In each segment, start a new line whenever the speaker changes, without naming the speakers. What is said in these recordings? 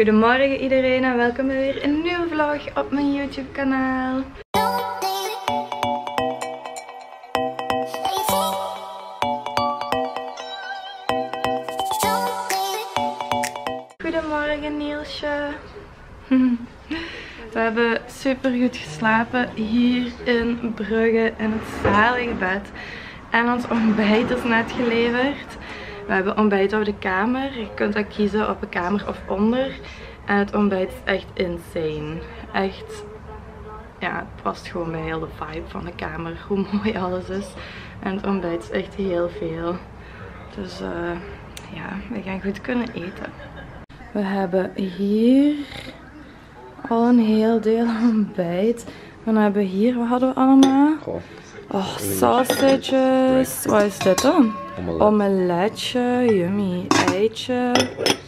Goedemorgen iedereen en welkom bij weer een nieuwe vlog op mijn YouTube kanaal. Goedemorgen Nielsje. We hebben super goed geslapen hier in Brugge in het zalige bed. En ons ontbijt is net geleverd. We hebben ontbijt op de kamer. Je kunt dat kiezen op de kamer of onder. En het ontbijt is echt insane. Echt, ja, het past gewoon bij heel de vibe van de kamer. Hoe mooi alles is. En het ontbijt is echt heel veel. Dus uh, ja, we gaan goed kunnen eten. We hebben hier al een heel deel ontbijt. Dan hebben we hier, wat hadden we allemaal? Oh, sausages. Wat is dit dan? Omeletje, yummy. Eitje.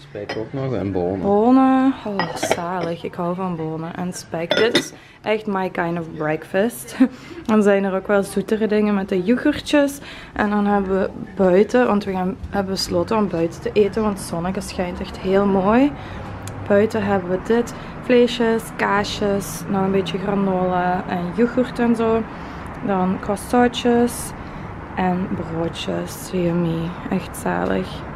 Spek ook nog en bonen.
Bonen. Oh, zalig. Ik hou van bonen en spek. Dit is echt my kind of breakfast. Dan zijn er ook wel zoetere dingen met de yoghurtjes. En dan hebben we buiten, want we gaan, hebben besloten om buiten te eten, want het zonnetje schijnt echt heel mooi. Buiten hebben we dit. Vleesjes, kaasjes, nog een beetje granola en yoghurt en zo. Dan croissantjes en broodjes. Yummy. Echt zalig.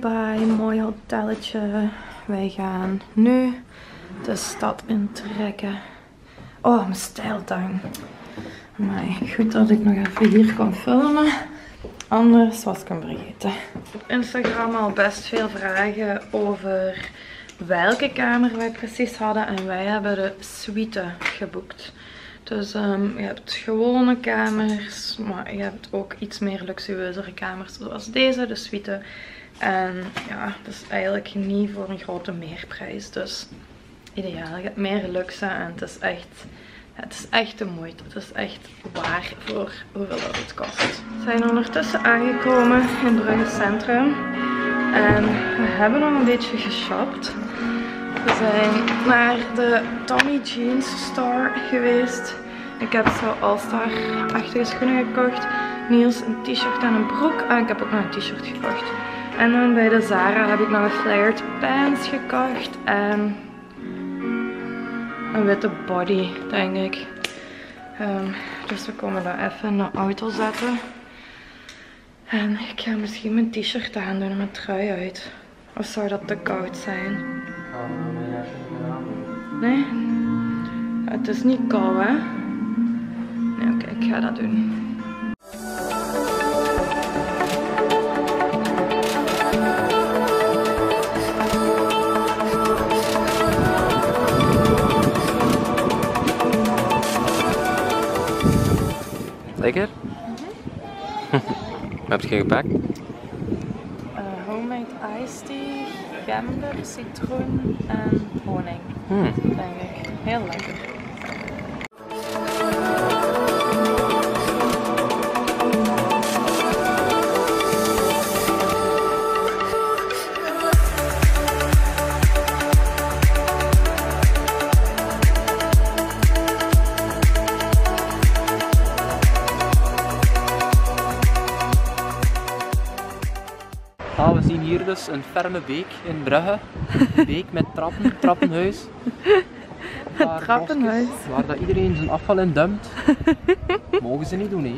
Bye mooi hotelletje. Wij gaan nu de stad intrekken. Oh, mijn stijltang. Maar goed dat ik nog even hier kon filmen. Anders was ik hem vergeten. Op Instagram al best veel vragen over welke kamer wij precies hadden. En wij hebben de suite geboekt. Dus ehm, je hebt gewone kamers, maar je hebt ook iets meer luxueuzere kamers zoals deze, de suite. En ja, dat is eigenlijk niet voor een grote meerprijs. Dus ideaal. Je hebt meer luxe en het is echt, het is echt de moeite. Het is echt waar voor hoeveel dat het kost. We zijn ondertussen aangekomen in Brugge Centrum. En we hebben nog een beetje geshopt. We zijn naar de Tommy Jeans store geweest. Ik heb zo All-Star-achtige schoenen gekocht. Niels een t-shirt en een broek. Ah, ik heb ook nog een t-shirt gekocht. En dan bij de Zara heb ik nog een flared pants gekocht. En een witte body, denk ik. Ehm, dus we komen daar even in de auto zetten. En ik ga misschien mijn t-shirt aandoen en mijn trui uit. Of zou dat te koud zijn? Nee? Het is niet koud, hè? Nee, oké, ik ga dat doen.
Lekker? Wat heb je gepakt?
Uh, homemade iced tea, gember, citroen en honing,
Hmm.
denk ik. Heel lekker.
Ah, we zien hier dus een ferme beek in Brugge. Een beek met trappen, trappenhuis. Waar
trappenhuis.
bosjes, Waar dat iedereen zijn afval in dumpt. Mogen ze niet doen, hè?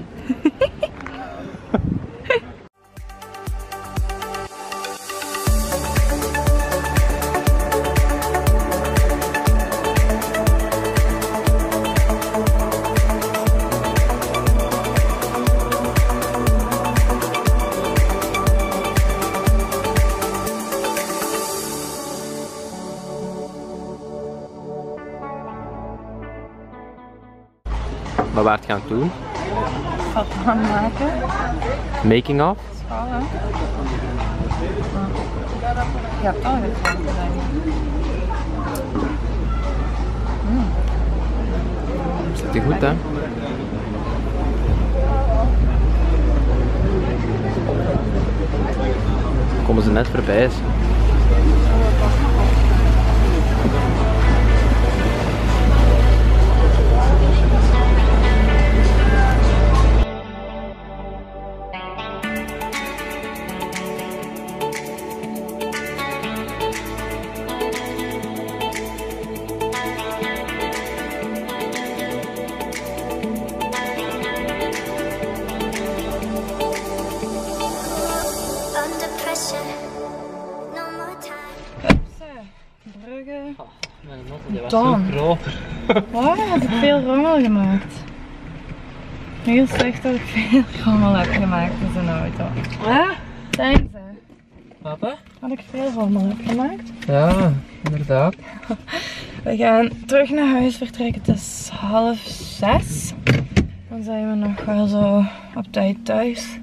Wat waard gaan doen?
Wat gaan maken?
Making of?
Schalen. Denk ik.
Zit die goed, hè? Komen ze net voorbij. is.
Brugge.
Mijn notte, die was
Dan.
zo.
Waar heb ik veel rommel gemaakt? Heel slecht dat ik veel rommel heb gemaakt in zijn auto.
Ja?
Zijn ze?
Papa?
Dat ik veel rommel heb gemaakt.
Ja, inderdaad.
We gaan terug naar huis vertrekken. Het is half zes. Dan zijn we nog wel zo op tijd thuis.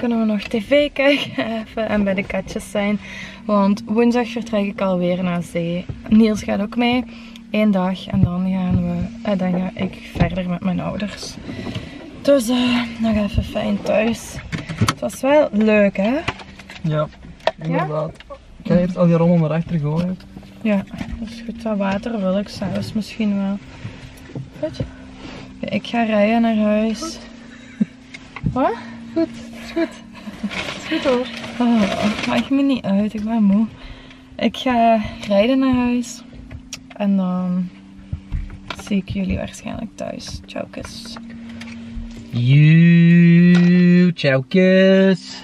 Kunnen we nog tv kijken even en bij de katjes zijn. Want woensdag vertrek ik alweer naar zee. Niels gaat ook mee. Eén dag en dan gaan we, eh, dan ga ik verder met mijn ouders. Dus eh, nog even fijn thuis. Het was wel leuk hè?
Ja, inderdaad. Ik ga eerst al die rommel naar achter gooien.
Ja, dat is goed. Dat water wil ik zelfs misschien wel. Goed. Ja, Ik ga rijden naar huis. Wat? Goed, is goed. Is goed hoor. Oh, maak me niet uit, ik ben moe. Ik ga rijden naar huis. En dan zie ik jullie waarschijnlijk thuis. Ciao, kus.
You, ciao kus.